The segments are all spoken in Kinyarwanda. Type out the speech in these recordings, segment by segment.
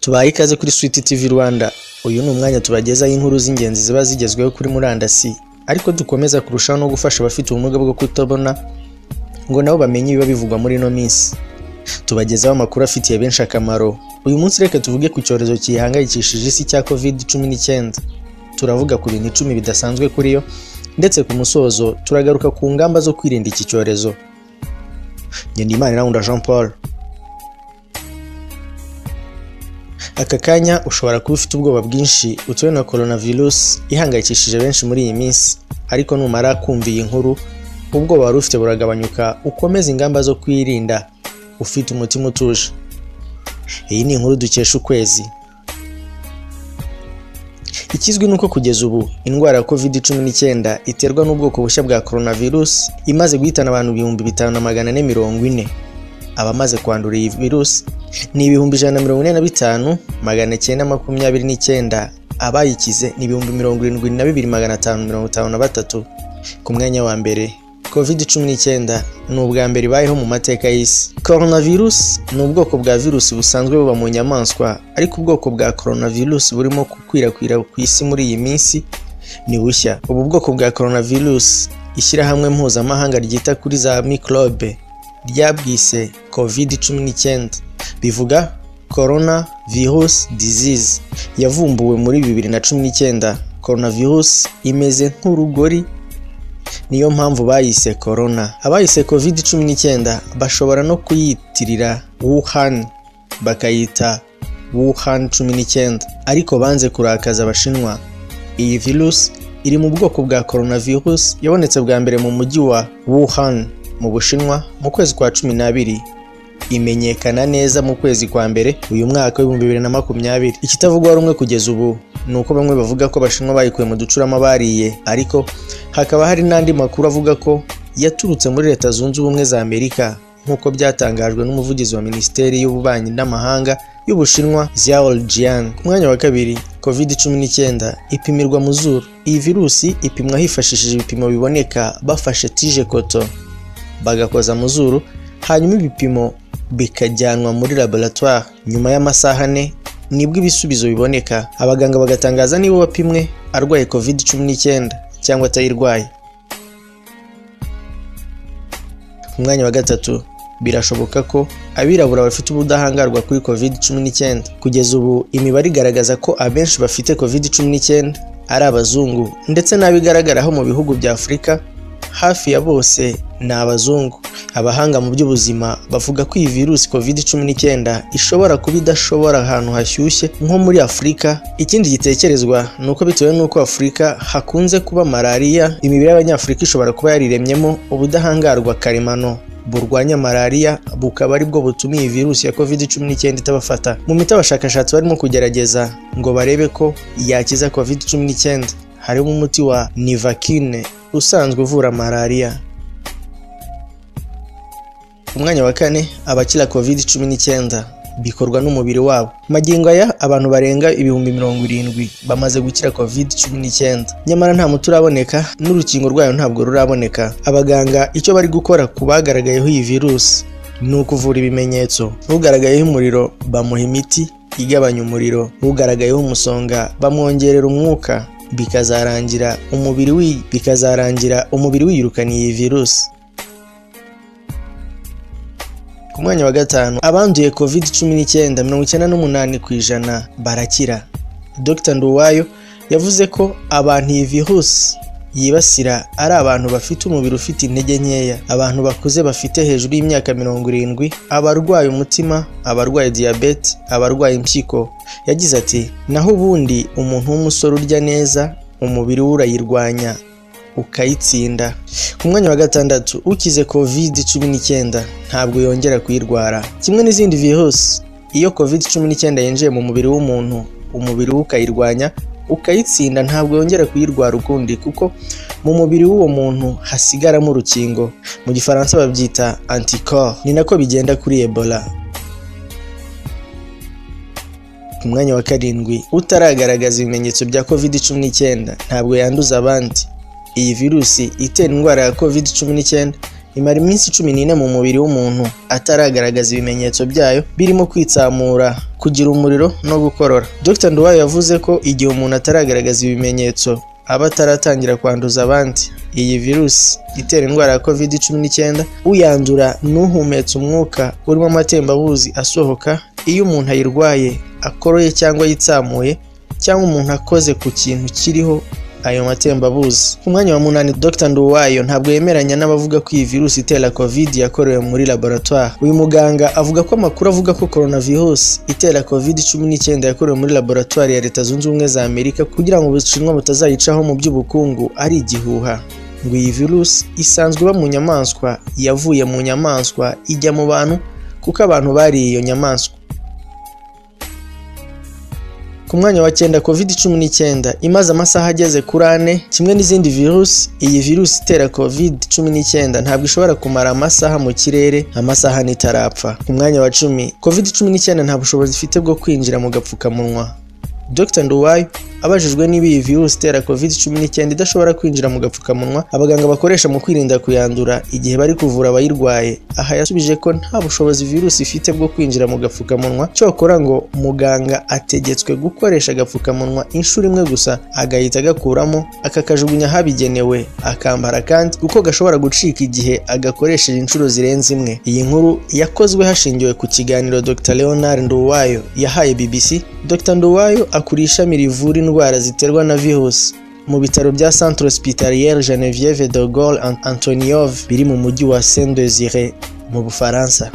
Tubaye ikaze kuri Sweet TV Rwanda. Uyu ni umwanya tubagezaho inkuru z'ingenzi ziba zigezweho kuri murandasi, ariko dukomeza kurushaho no gufasha abafite ubumuga bwo kutabona ngo nabo bamenye ibiba bivugwa muri ino minsi. Tubagezaho amakuru afitiye benshi akamaro. Uyu munsi reka tuvuge ku cyorezo gihangayikishije isi cya Covid cumi n'icyenda. Turavuga ku bintu icumi bidasanzwe kuri yo, ndetse ku musozo turagaruka ku ngamba zo kwirinda iki cyorezo. Ngendimana Jean Paul. Aka kanya ushobora kuba ufite ubwoba bwinshi utewe na coronavirus ihangayikishije benshi muri iyi minsi, ariko numara kumva iyi nkuru ubwoba wari ufite buragabanyuka ukomeza ingamba zo kwirinda ufite umutima utuje. Iyi ni inkuru dukesha ukwezi. Ikizwi ni uko kugeza ubu indwara ya covid cumi n'icyenda iterwa n'ubwoko bushya bwa coronavirus imaze guhitana abantu ibihumbi bitanu na magana ane mirongo ine. Abamaze kwandura iyi virusi. Ni ibihumbi ijana na mirongo ine na bitanu magana cyenda makumyabiri n'icyenda abayikize ni ibihumbi mirongo irindwi na bibiri magana atanu mirongo itanu na batatu. Ku mwanya wa mbere covid cumi n'icyenda ni ubwa mbere ibayeho mu mateka y'isi. Coronavirus ni ubwoko bwa virusi busanzwe buba mu nyamaswa ariko ubwoko bwa coronavirus burimo gukwirakwira ku isi muri iyi minsi ni bushya. Ubu bwoko bwa coronavirus ishyirahamwe mpuzamahanga ryita kuri za microbe ryabwise covid cumi n'icyenda. Bivuga corona virus disease. Yavumbuwe muri bibiri na cumi n'icyenda. Coronavirus imeze nk'urugori. Niyo mpamvu bayise corona. Abayise covid cumi n'icyenda bashobora no kuyitirira wuhan. Bakayita wuhan cumi n'icyenda. Ariko banze kurakaza abashinwa. Iyi virus iri mu bwoko bwa coronavirus yabonetse bwa mbere mu mujyi wa wuhan. Mu bushinwa mu kwezi kwa cumi n'abiri. Imenyekana neza mu kwezi kwa mbere uyu mwaka w'ibihumbi bibiri na makumyabiri. Ikitavugwaho rumwe kugeza ubu ni uko bamwe bavuga ko abashinwa bayikuye mu ducurama bariye. Ariko hakaba hari n'andi makuru avuga ko yaturutse muri leta zunze ubumwe za amerika. Nk'uko byatangajwe n'umuvugizi wa minisiteri y'ububanyi n'amahanga y'ubushinwa Zhao Jian ku mwanya wa kabiri covid cumi n'icyenda ipimirwa mu zuru. Iyi virusi ipimwa hifashishije ibipimo biboneka bafashe tije koto bagakoza mu zuru hanyuma ibipimo bikajyanwa muri laboratoire. Nyuma y'amasaha ane ni bwo ibisubizo biboneka. Abaganga bagatangaza niba wapimwe arwaye covid cumi n'icyenda cyangwa atayirwaye. Ku mwanya wa gatatu birashoboka ko abirabura bafite ubudahangarwa kuri covid cumi n'icyenda. Kugeza ubu imibare igaragaza ko abenshi bafite covid cumi n'icyenda ari abazungu ndetse n'abigaragaraho mu bihugu bya afurika hafi ya bose ni abazungu. Abahanga mu by'ubuzima bavuga ko iyi virusi covid cumi n'icyenda ishobora kuba idashobora ahantu hashyushye nko muri afurika ikindi gitekerezwa ni uko bitewe n'uko afurika hakunze kuba malariya imibiri y'abanyafurika ishobora kuba yariremyemo ubudahangarwa karemano. Burwanya malariya bukaba ari bwo butuma iyi virusi ya covid cumi n'icyenda itabafata. Mu miti abashakashatsi barimo kugerageza ngo barebe ko yakiza covid cumi n'icyenda harimo umuti wa nivakine usanzwe uvura malariya. Ku mwanya wa kane abakira covid cumi n'icyenda bikorwa n'umubiri wabo. Magingo aya abantu barenga ibihumbi mirongo irindwi bamaze gukira covid cumi n'icyenda. Nyamara nta muti uraboneka n'urukingo rwayo ntabwo ruraboneka. Abaganga icyo bari gukora ku bagaragayeho iyi virusi ni ukuvura ibimenyetso. Ugaragayeho umuriro bamuha imiti igabanya umuriro. Ugaragayeho umusonga bamwongerera umwuka. Bikazarangira umubiri bikazarangira umubiri wiyirukaniye iyi virusi ku mwanya wa gatanu abanduye covid cumi n'icyenda mirongo icyenda n'umunani ku ijana barakira. Dr. Nduwayo yavuze ko abantu iyi virusi yibasira ari abantu bafite umubiri ufite intege nkeya. Abantu bakuze bafite hejuru y'imyaka mirongo irindwi abarwaye umutima abarwaye diyabete abarwaye impyiko. Yagize ati naho ubundi umuntu w'umusore urya neza umubiri we urayirwanya ukayitsinda. Ku mwanya wa gatandatu ukize covid cumi n'icyenda ntabwo yongera kuyirwara. Kimwe n'izindi virusi. Iyo covid cumi n'icyenda yinjiye mu mubiri w'umuntu umubiri we ukayirwanya ukayitsinda ntabwo yongera kuyirwara ukundi kuko mu mubiri w'uwo muntu hasigaramo urukingo. Mu gifaransa babyita anticorps. Ni nako bigenda kuri ebola. Ku mwanya wa karindwi utaragaragaza ibimenyetso bya covid cumi n'icyenda. Ntabwo yanduza abandi. Iyi virusi itera indwara ya covid cumi n'icyenda. Imara iminsi cumi n'ine mu mubiri w'umuntu ataragaragaza ibimenyetso byayo birimo kwitsamura kugira umuriro no gukorora. Dr. Nduwayo yavuze ko igihe umuntu ataragaragaza ibimenyetso aba ataratangira kwanduza abandi. Iyi virusi itera indwara ya covid cumi n'icyenda uyandura n'uhumetse umwuka urimo amatembabuzi asohoka iyo umuntu ayirwaye akoroye cyangwa yitsamuye cyangwa umuntu akoze ku kintu kiriho ayo matembabuzi ku mwanya wa munani dr. Nduwayo ntabwo yemeranya n'abavuga ko iyi virusi itera covid yakorewe muri laboratoire. Uyu muganga avuga ko amakuru avuga ko coronavirus itera covid cumi n'icyenda yakorewe muri laboratoire ya leta zunze ubumwe za amerika kugira ngo ubushinwa butazayicaho mu by'ubukungu ari igihuha. Ngo iyi virusi isanzwe iba mu nyamaswa yavuye mu nyamaswa ijya mu bantu kuko abantu bariye iyo nyamaswa. Ku mwanya wa cyenda covid cumi n'icyenda imaze amasaha ageze kuri ane kimwe n'izindi virusi iyi virusi itera covid cumi n'icyenda ntabwo ishobora kumara amasaha mu kirere amasaha n'itarapfa. Ku mwanya wa cumi covid cumi n'icyenda nta bushobozi ifite bwo kwinjira mu gapfukamunwa. Dr. Nduwayo abajijwe niba iyi virusi itera covid cumi n'icyenda idashobora kwinjira mu gapfukamunwa abaganga bakoresha mu kwirinda kuyandura igihe bari kuvura abayirwaye. Aha yasubije ko nta bushobozi virusi ifite bwo kwinjira mu gapfukamunwa cyokora ngo muganga ategetswe gukoresha agapfukamunwa inshuro imwe gusa agahita agakuramo akakajugunya ahabigenewe. Akambara kandi kuko gashobora gucika igihe agakoresheje inshuro zirenze imwe. Iyi nkuru yakozwe hashingiwe ku kiganiro dr. Leonard nduwayo yahaye bbc dr. Nduwayo akuriye ishami rivura indwara ziterwa na virusi. Mu bitaro bya centre hospitaliere genevieve de gaulle antoniov biri mu mujyi wa saint desire mu bufaransa.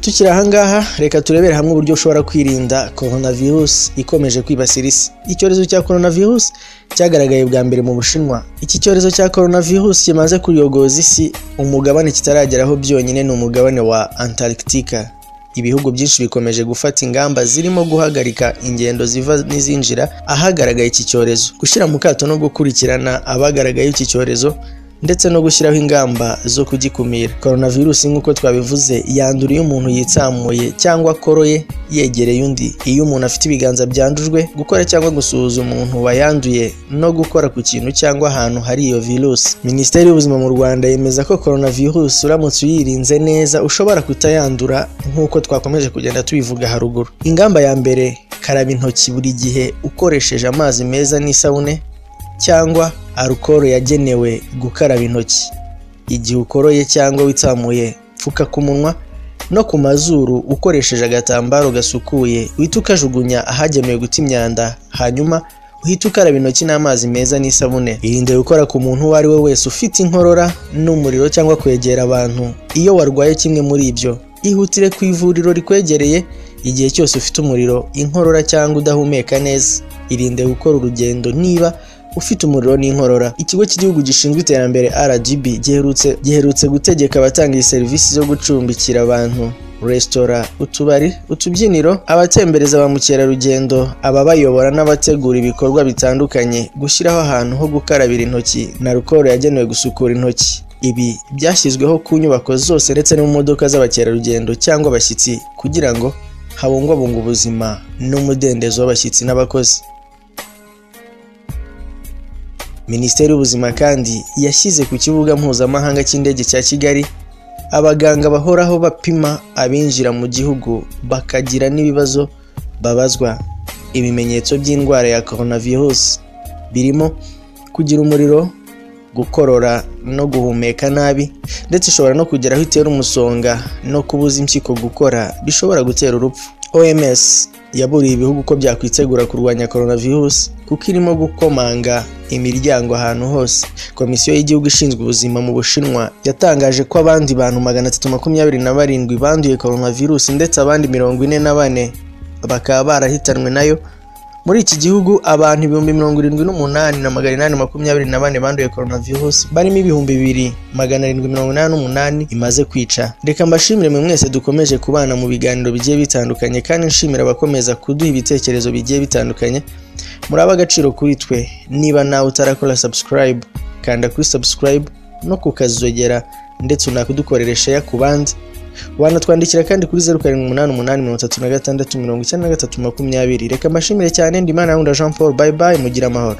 Tukiri ahangaha reka turebere hamwe uburyo ushobora kwirinda coronavirus ikomeje kwibasira isi. Icyorezo cya coronavirus cyagaragaye bwa mbere mu bushinwa. Iki cyorezo cya coronavirus kimaze kuyogoza isi umugabane kitarageraho byonyine ni umugabane wa antarctica. Ibihugu byinshi bikomeje gufata ingamba zirimo guhagarika ingendo ziva n'izinjira ahagaragaye iki cyorezo. Gushyira mu kato no gukurikirana abagaragaye iki cyorezo ndetse no gushyiraho ingamba zo kugikumira. Coronavirus nk'uko twabivuze yandura iyo umuntu yitsamuye cyangwa akoroye yegereye undi. Iyo umuntu afite ibiganza byandujwe gukora cyangwa gusuhuza umuntu wayanduye no gukora ku kintu cyangwa ahantu hari iyo virusi minisiteri y'ubuzima mu rwanda yemeza ko coronavirus uramutse uyirinze neza ushobora kutayandura nk'uko twakomeje kugenda tubivuga haruguru. Ingamba ya mbere karaba intoki buri gihe ukoresheje amazi meza n'isabune cyangwa arukoro yagenewe gukaraba intoki. Igihe ukoroye cyangwa witsamuye pfuka ku munwa no ku mazuru ukoresheje agatambaro gasukuye uhita ukajugunya ahagenewe guta imyanda. Hanyuma uhita ukaraba intoki n'amazi meza n'isabune. Irinde gukora ku muntu uwo ari we wese ufite inkorora n'umuriro cyangwa kwegera abantu. Iyo warwaye kimwe muri ibyo ihutire ku ivuriro rikwegereye igihe cyose ufite umuriro inkorora cyangwa udahumeka neza. Irinde gukora urugendo niba ufite umuriro n'inkorora. Ikigo cy'igihugu gishinzwe iterambere RGB giherutse giherutse gutegeka abatanga iyi serivisi zo gucumbikira abantu. Resitora utubari utubyiniro abatembereza ba mukerarugendo ababayobora n'abategura ibikorwa bitandukanye gushyiraho ahantu ho gukarabira intoki na rukoro yagenewe gusukura intoki. Ibi byashyizweho ku nyubako zose ndetse no mu modoka z'abakerarugendo cyangwa abashyitsi kugira ngo habungwabungwe ubuzima n'umudendezo w'abashyitsi n'abakozi. Minisiteri y'ubuzima kandi yashyize ku kibuga mpuzamahanga cy'indege cya kigali abaganga bahoraho bapima abinjira mu gihugu bakagira n'ibibazo babazwa ibimenyetso by'indwara ya coronavirus. Birimo kugira umuriro gukorora no guhumeka nabi ndetse ishobora no kugera aho itera umusonga no kubuza impyiko gukora bishobora gutera urupfu. Oms yaburiye ibihugu ko byakwitegura kurwanya coronavirus kuko irimo gukomanga imiryango ahantu hose. Komisiyo y'igihugu ishinzwe ubuzima mu bushinwa yatangaje ko abandi bantu magana atatu makumyabiri na barindwi banduye coronavirus ndetse abandi mirongo ine na bane bakaba barahitanwe na yo muri iki gihugu abantu ibihumbi mirongo irindwi n'umunani na magana inani makumyabiri na bane banduye coronavirus barimo ibihumbi bibiri magana arindwi mirongo inani n'umunani imaze kwica. Reka mbashimire mwe mwese dukomeje kubana mu biganiro bigiye bitandukanye kandi nshimira abakomeza kuduha ibitekerezo bigiye bitandukanye. Muri agaciro kuri twe. Niba nawe utarakora subscribe kanda kuri subscribe no kukazogera ndetse unakudukorera share ku bandi. Wanatwandikira kandi kuri zeru karindwi umunani umunani mirongo itatu na gatandatu mirongo icyenda na gatatu makumyabiri. Reka mbashimire cyane ndimana nkunda jean paul. Bye bye mugire amahoro.